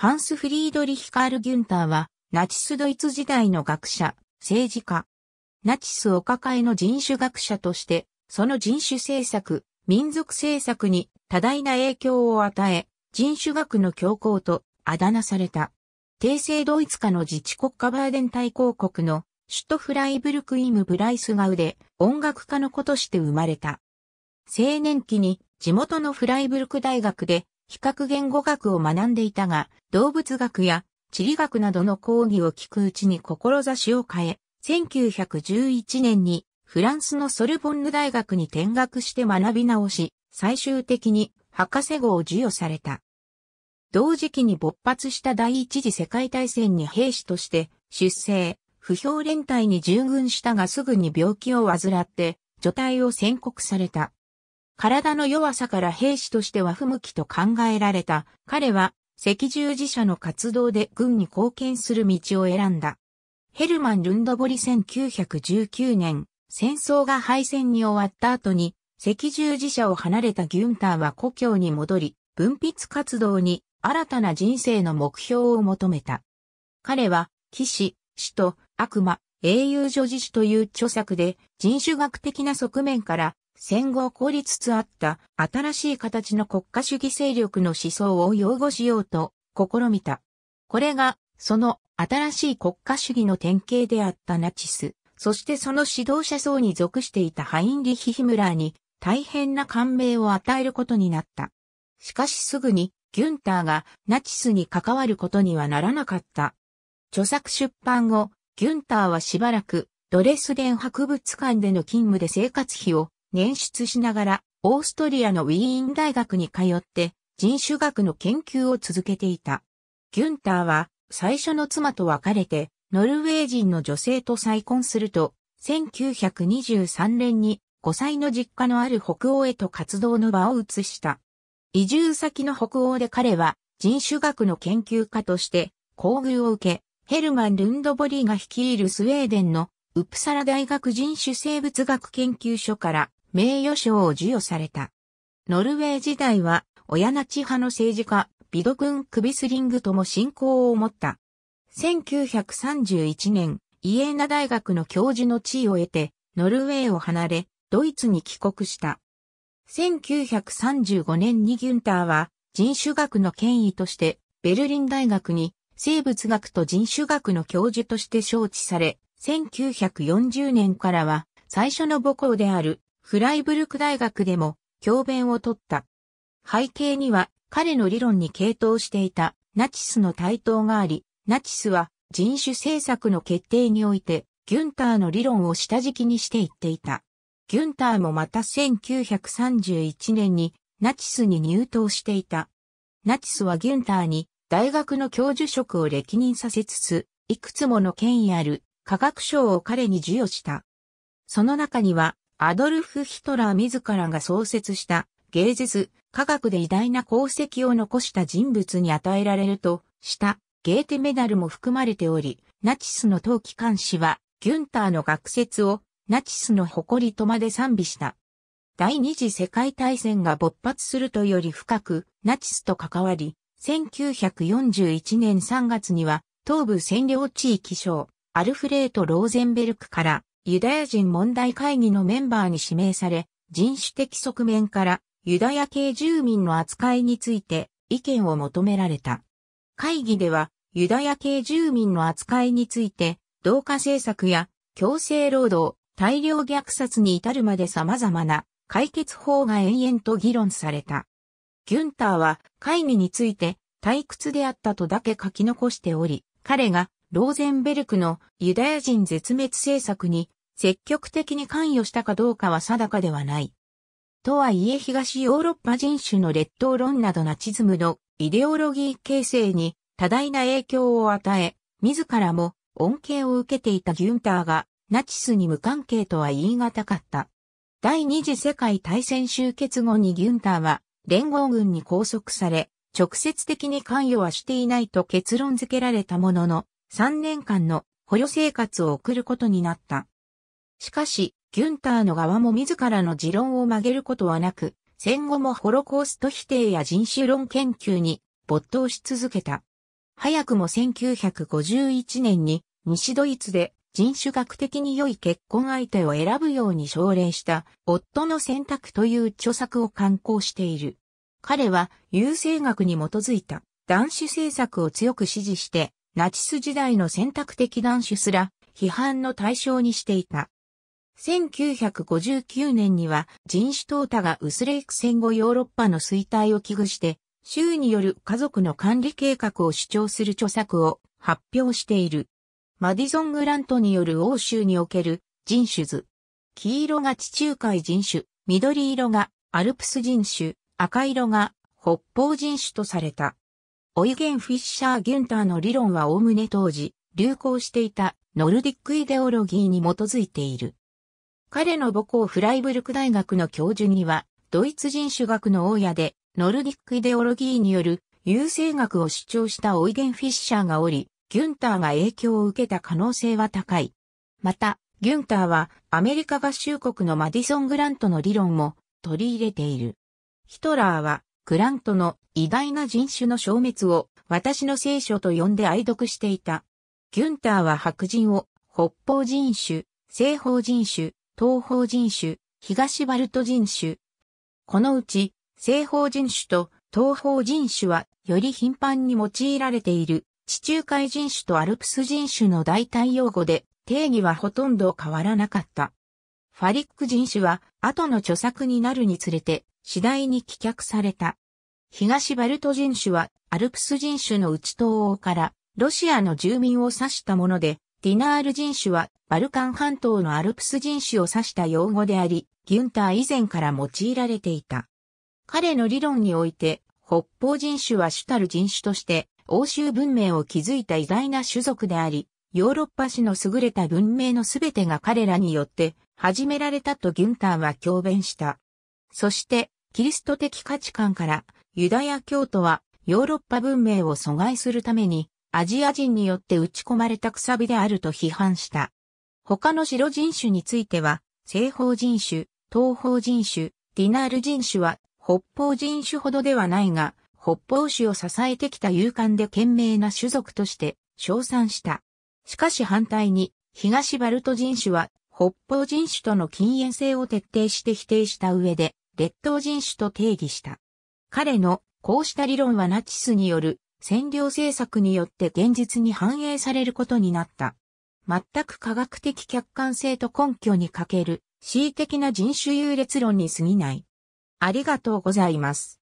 ハンス・フリードリヒ・カール・ギュンターは、ナチスドイツ時代の学者、政治家。ナチスお抱えの人種学者として、その人種政策、民族政策に多大な影響を与え、人種学の強行とあだ名された。帝政ドイツ化の自治国家バーデン大公国の首都フライブルクイム・ブライスガウで音楽家の子として生まれた。青年期に地元のフライブルク大学で比較言語学を学んでいたが、動物学や地理学などの講義を聞くうちに志を変え、1911年にフランスのソルボンヌ大学に転学して学び直し、最終的に博士号を授与された。同時期に勃発した第一次世界大戦に兵士として出征、不評連隊に従軍したがすぐに病気を患って除隊を宣告された。体の弱さから兵士としては不向きと考えられた。彼は赤十字社の活動で軍に貢献する道を選んだ。ヘルマン・ルンドボリ1919年、戦争が敗戦に終わった後に赤十字社を離れたギュンターは故郷に戻り、分泌活動に新たな人生の目標を求めた。彼は、騎士、死と悪魔、英雄女児史という著作で人種学的な側面から戦後起こりつつあった新しい形の国家主義勢力の思想を擁護しようと試みた。これがその新しい国家主義の典型であったナチス、そしてその指導者層に属していたハインリヒ・ヒムラーに大変な感銘を与えることになった。しかしすぐにギュンターがナチスに関わることにはならなかった。著作出版後、ギュンターはしばらくドレスデン博物館での勤務で生活費を捻出しながら、オーストリアのウィーン大学に通って人種学の研究を続けていた。ギュンターは最初の妻と別れて、ノルウェー人の女性と再婚すると、1923年に5歳の実家のある北欧へと活動の場を移した。移住先の北欧で彼は人種学の研究家として厚遇を受け、ヘルマン・ルンドボリーが率いるスウェーデンのウプサラ大学人種生物学研究所から名誉賞を授与された。ノルウェー時代は親ナチ派の政治家、ビド君クビスリングとも親交を持った。1931年、イエーナ大学の教授の地位を得て、ノルウェーを離れ、ドイツに帰国した。1935年にギュンターは人種学の権威としてベルリン大学に生物学と人種学の教授として招致され、1940年からは最初の母校であるフライブルク大学でも教鞭を取った。背景には彼の理論に傾倒していたナチスの台頭があり、ナチスは人種政策の決定においてギュンターの理論を下敷きにしていっていた。ギュンターもまた1931年にナチスに入党していた。ナチスはギュンターに大学の教授職を歴任させつつ、いくつもの権威ある科学賞を彼に授与した。その中にはアドルフ・ヒトラー自らが創設した芸術、科学で偉大な功績を残した人物に与えられるとしたゲーテメダルも含まれており、ナチスの当機関士はギュンターの学説をナチスの誇りとまで賛美した。第二次世界大戦が勃発するとより深くナチスと関わり、1941年3月には東部占領地域省アルフレート・ローゼンベルクからユダヤ人問題会議のメンバーに指名され、人種的側面からユダヤ系住民の扱いについて意見を求められた。会議ではユダヤ系住民の扱いについて、同化政策や強制労働、大量虐殺に至るまで様々な解決法が延々と議論された。ギュンターは会議について退屈であったとだけ書き残しており、彼がローゼンベルクのユダヤ人絶滅政策に積極的に関与したかどうかは定かではない。とはいえ東ヨーロッパ人種の劣等論などナチズムのイデオロギー形成に多大な影響を与え、自らも恩恵を受けていたギュンターがナチスに無関係とは言い難かった。第二次世界大戦終結後にギュンターは連合軍に拘束され、直接的に関与はしていないと結論付けられたものの、3年間の捕虜生活を送ることになった。しかし、ギュンターの側も自らの持論を曲げることはなく、戦後もホロコースト否定や人種論研究に没頭し続けた。早くも1951年に西ドイツで人種学的に良い結婚相手を選ぶように奨励した夫の選択という著作を刊行している。彼は優生学に基づいた男子政策を強く支持して、ナチス時代の選択的男子すら批判の対象にしていた。1959年には人種淘汰が薄れゆく戦後ヨーロッパの衰退を危惧して、州による家族の管理計画を主張する著作を発表している。マディソン・グラントによる欧州における人種図。黄色が地中海人種、緑色がアルプス人種、赤色が北方人種とされた。オイゲン・フィッシャー・ギュンターの理論はおおむね当時流行していたノルディックイデオロギーに基づいている。彼の母校フライブルク大学の教授には、ドイツ人種学の大家で、ノルディックイデオロギーによる優生学を主張したオイゲン・フィッシャーがおり、ギュンターが影響を受けた可能性は高い。また、ギュンターはアメリカ合衆国のマディソン・グラントの理論も取り入れている。ヒトラーはグラントの偉大な人種の消滅を私の聖書と呼んで愛読していた。ギュンターは白人を北方人種、西方人種、東方人種、東バルト人種。このうち、西方人種と東方人種はより頻繁に用いられている地中海人種とアルプス人種の代替用語で定義はほとんど変わらなかった。ファリック人種は後の著作になるにつれて次第に棄却された。東バルト人種はアルプス人種の内東欧からロシアの住民を指したもので、ディナール人種はバルカン半島のアルプス人種を指した用語であり、ギュンター以前から用いられていた。彼の理論において、北方人種は主たる人種として欧州文明を築いた偉大な種族であり、ヨーロッパ史の優れた文明のすべてが彼らによって始められたとギュンターは強弁した。そして、キリスト的価値観からユダヤ教徒はヨーロッパ文明を阻害するためにアジア人によって打ち込まれたくさびであると批判した。他の白人種については、西方人種、東方人種、ディナール人種は北方人種ほどではないが、北方種を支えてきた勇敢で賢明な種族として称賛した。しかし反対に、東バルト人種は北方人種との禁煙性を徹底して否定した上で、劣等人種と定義した。彼のこうした理論はナチスによる占領政策によって現実に反映されることになった。全く科学的客観性と根拠に欠ける恣意的な人種優劣論に過ぎない。ありがとうございます。